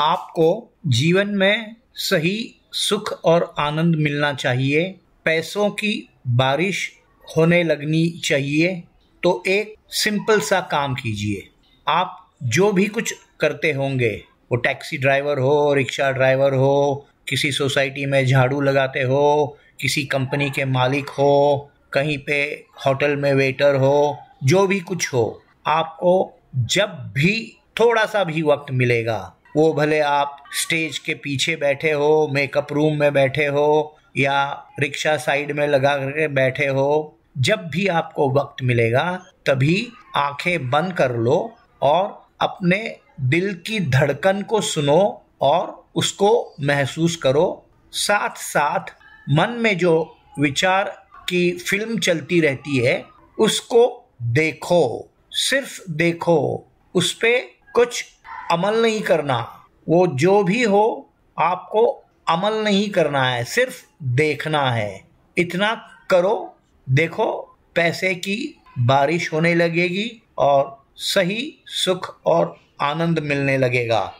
आपको जीवन में सही सुख और आनंद मिलना चाहिए। पैसों की बारिश होने लगनी चाहिए। तो एक सिंपल सा काम कीजिए। आप जो भी कुछ करते होंगे, वो टैक्सी ड्राइवर हो, रिक्शा ड्राइवर हो, किसी सोसाइटी में झाड़ू लगाते हो, किसी कंपनी के मालिक हो, कहीं पे होटल में वेटर हो, जो भी कुछ हो, आपको जब भी थोड़ा सा भी वक्त मिलेगा वो भले आप स्टेज के पीछे बैठे हो मेकअप रूम में बैठे हो, या रिक्शा साइड में लगा करके बैठे हो, जब भी आपको वक्त मिलेगा, तभी आँखें बंद कर लो और अपने दिल की धड़कन को सुनो और उसको महसूस करो। साथ साथ मन में जो विचार की फ़िल्म चलती रहती है, उसको देखो, सिर्फ़ देखो उस पर कुछ अमल नहीं करना। वो जो भी हो, आपको अमल नहीं करना है, सिर्फ़ देखना है। इतना करो, देखो, पैसे की बारिश होने लगेगी और सही सुख और आनंद मिलने लगेगा।